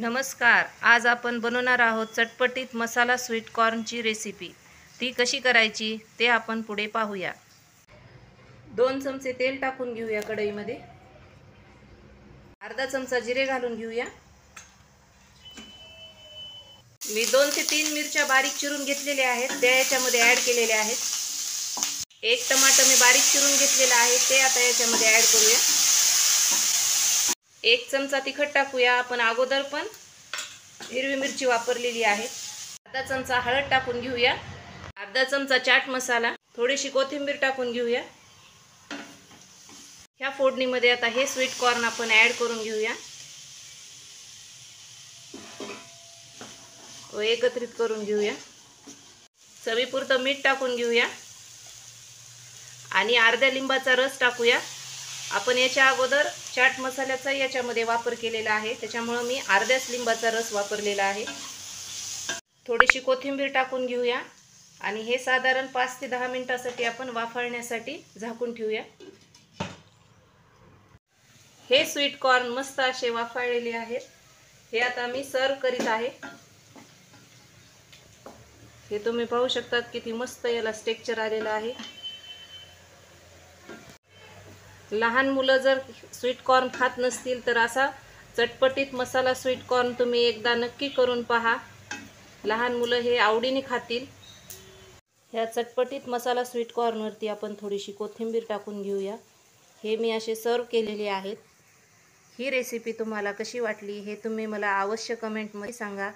नमस्कार आज आपण बनवणार आहोत चटपटीत मसाला स्वीट कॉर्नची रेसिपी. ती कशी करायची ते आपण पुढे पाहूया. दोन चमचे तेल टाकून घेऊया कढईमध्ये. अर्धा चमचा जिरे घालून घेऊया. मी दोन ते तीन मिरच्या बारीक चिरून घेतलेल्या आहेत त्या याच्यामध्ये ॲड केलेल्या आहेत. एक टमाटर मी बारीक चिरून घेतलेला आहे ते आता याच्यामध्ये ॲड करूया. एक चमचा तिखट टाकूया. आपण अगोदर पण हिरवी मिरची वापरलेली आहे. अर्धा चमचा हळद टाकून घेऊया. अर्धा चमचा चाट मसाला थोडीशी कोथिंबीर टाकून घेऊया. ह्या फोडणीमध्ये आता हे स्वीट कॉर्न आपण ॲड करून घेऊया. व एकत्रित करून घेऊया. चवीपुरतं मीठ टाकून घेऊया. आणि अर्ध्या लिंबाचा रस टाकूया. आपण याच्या अगोदर चाट मसाल्याचा याच्यामध्ये वापर केलेला आहे. त्याच्यामुळं मी अर्ध्याच लिंबाचा रस वापरलेला आहे. थोडीशी कोथिंबीर टाकून घेऊया. आणि हे साधारण पाच ते दहा मिनटासाठी आपण वाफाळण्यासाठी झाकून ठेवूया. हे स्वीट कॉर्न मस्त असे वाफाळलेले आहेत. हे आता मी सर्व करीत आहे. हे तुम्ही पाहू शकतात किती मस्त याला स्टेक्चर आलेलं आहे. लहान मुलं जर स्वीट कॉर्न खात नसतील तर असा चटपटीत मसाला स्वीट कॉर्न तुम्ही एकदा नक्की करून पहा. लहान मुलं हे आवडीने खातील. ह्या चटपटीत मसाला स्वीट कॉर्नवरती आपण थोडीशी कोथिंबीर टाकून घेऊया. हे मी असे सर्व केलेले आहेत. ही रेसिपी तुम्हाला कशी वाटली हे तुम्ही मला अवश्य कमेंटमध्ये सांगा.